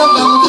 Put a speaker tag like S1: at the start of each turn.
S1: Don't